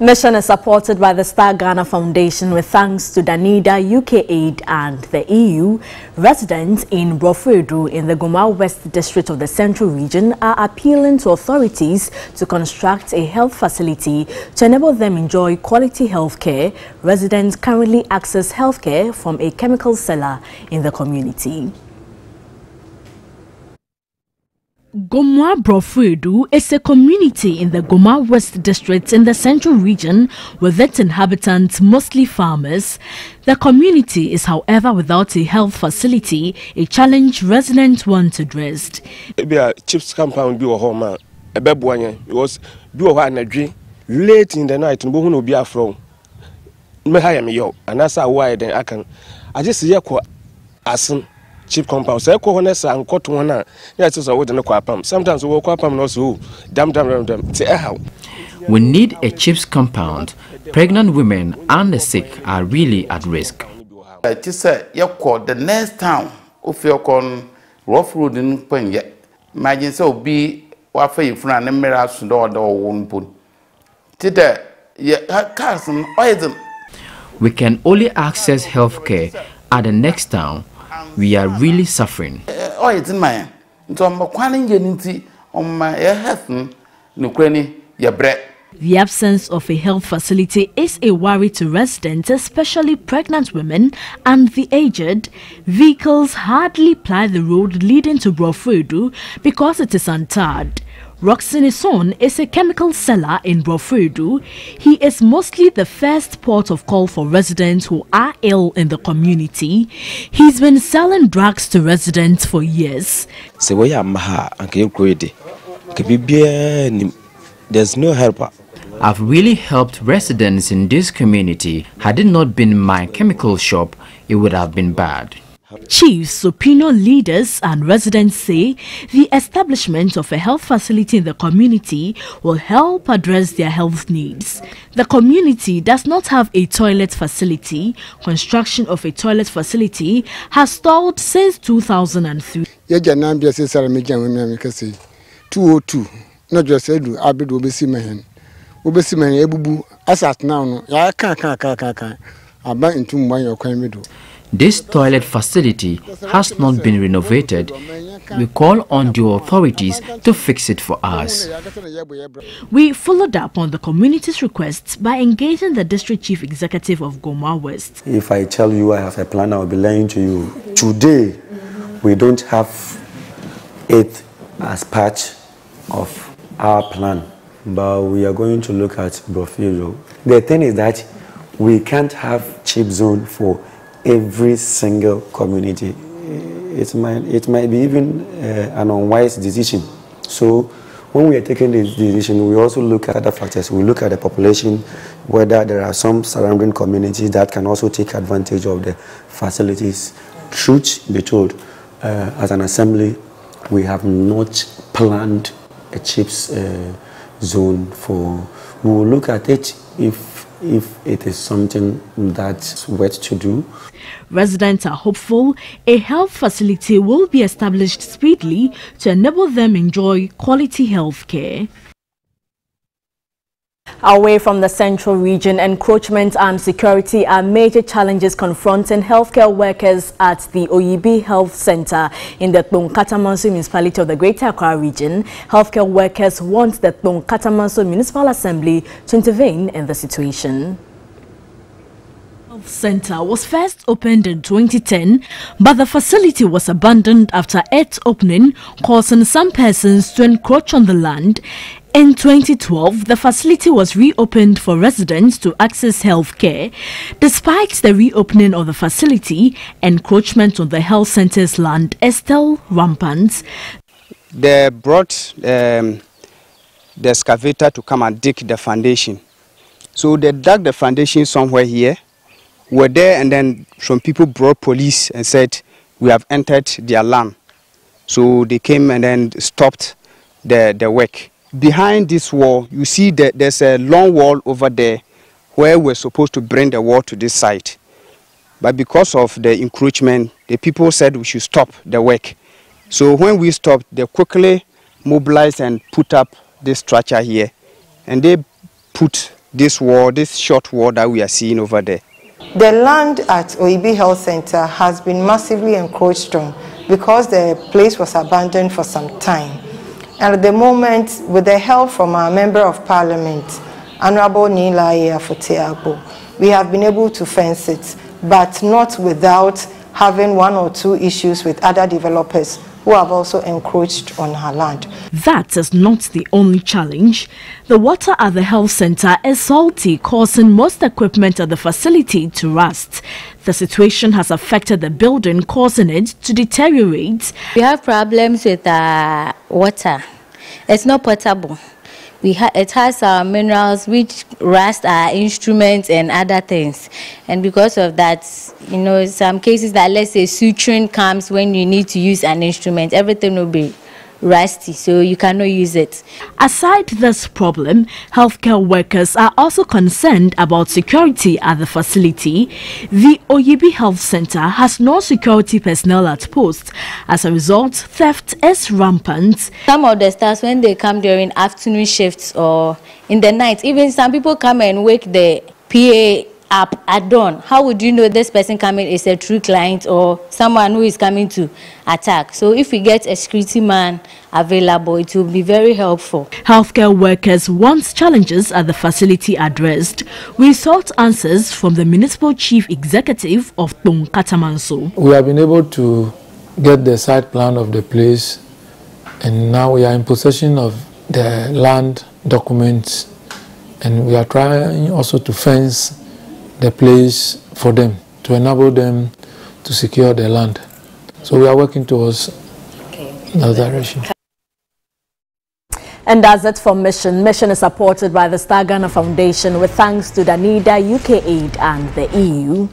Mission is supported by the Star Ghana Foundation with thanks to Danida, UK Aid and the EU. Residents in Brofredo in the Goma West District of the Central Region are appealing to authorities to construct a health facility to enable them enjoy quality health care. Residents currently access health care from a chemical seller in the community. Goma Brofredo is a community in the Goma West District in the Central Region with its inhabitants mostly farmers. The community is however without a health facility, a challenge residents want addressed. Ebi a chips compound bi wɔ hɔ ma ɛbɛboa yɛn because bi wɔ hɔ late in the night no bohu na obi afrɛ mmɛha yɛ meyɛ anaasɛ awo ayɛ den aka no agye sɛ yɛkɔ asen cheap compound. Sɛ ɛkɔ hɔ no sɛ ankɔto hɔ no a ne ɛte sɛ wode no kɔ apam sometimes wɔkɔ apam no ɔsɛ o dam dam dam dam. Nti ɛhaw We need a CHIPS compound. Pregnant women and the sick are really at risk. Ti sɛ yɛkɔ the next town. Ofi ɔkɔ no rough road no pɔ nyɛ imagine sɛ obi wafa yi funu a ne mmerɛ aso dɛ ɔda ɔwɔ no mpo ti dɛ yɛ cars no ɔyɛ dzen. We can only access healthcare at the next town we are really suffering. ɔyɛ dzen ma yɛn nti ɔmo kwan no yɛ ne nti ɔmo yɛ health no nokura ni yɛ brɛ. The absence of a health facility is a worry to residents, especially pregnant women and the aged. Vehicles hardly ply the road leading to Brofredo because it is untarred. Roxanne Son is a chemical seller in Brofredo. He is mostly the first port of call for residents who are ill in the community. He's been selling drugs to residents for years. There's no helper. I've really helped residents in this community. Had it not been my chemical shop, it would have been bad. Chiefs, opinion leaders, and residents say the establishment of a health facility in the community will help address their health needs. The community does not have a toilet facility. Construction of a toilet facility has stalled since 2003. 202 na just edu abedu obesi mehen obesi mehen ebubu. Asat This toilet facility has not been renovated. We call on the authorities to fix it for us. We followed up on the community's requests by engaging the district chief executive of Goma West. If I tell you I have a plan, I will be lying to you. Today, we don't have it as part of our plan, but we are going to look at Brofilo. The thing is that we can't have chip zone for every single community. It might, it might be even uh, an unwise decision. So when we are taking this decision, we also look at other factors. We look at the population, whether there are some surrounding communities that can also take advantage of the facilities. Truth be told, uh, as an assembly, we have not planned a chips uh, zone for. We will look at it if if it is something that's worth to do. Residents are hopeful a health facility will be established speedily to enable them enjoy quality health care. Away from the central region, encroachment and security are major challenges confronting healthcare workers at the Oyibi Health Center in the Katamanso municipality of the Greater Accra region. Healthcare workers want the Katamanso Municipal Assembly to intervene in the situation. Health Center was first opened in 2010, but the facility was abandoned after its opening, causing some persons to encroach on the land. In 2012, the facility was reopened for residents to access health care. Despite the reopening of the facility, encroachment on the health center's land is still rampant. They brought um, the excavator to come and dig the foundation. So they dug the foundation somewhere here. We're there and then some people brought police and said, we have entered their land. So they came and then stopped the, the work behind this wall, you see that there's a long wall over there where we're supposed to bring the wall to this side. But because of the encroachment, the people said we should stop the work. So when we stopped, they quickly mobilized and put up this structure here. And they put this wall, this short wall that we are seeing over there. The land at Oyibi Health Center has been massively encroached on because the place was abandoned for some time. And at the moment, with the help from our Member of Parliament, Honorable Nila Afoteabo, we have been able to fence it, but not without having one or two issues with other developers who have also encroached on her land. That is not the only challenge. The water at the health center is salty, causing most equipment at the facility to rust. The situation has affected the building, causing it to deteriorate. We have problems with uh, water. It's not portable. we ha it has our minerals which rust our instruments and other things and because of that you know some cases that let's say suturing comes when you need to use an instrument everything will be rusty, so you cannot use it. Aside this problem, healthcare workers are also concerned about security at the facility. The Oyibi Health Center has no security personnel at post. As a result, theft is rampant. Some of the staff, when they come during afternoon shifts or in the night, even some people come and wake the PA up at dawn, how would you know this person coming is a true client or someone who is coming to attack? So if we get a security man available, it will be very helpful. Healthcare workers want challenges at the facility addressed. We sought answers from the municipal chief executive of Kpone Katamanso. We have been able to get the site plan of the place and now we are in possession of the land documents and we are trying also to fence the place for them to enable them to secure their land. So we are working towards that direction. And that's it for Mission. Mission is supported by the Star Ghana Foundation with thanks to Danida, UK Aid and the EU.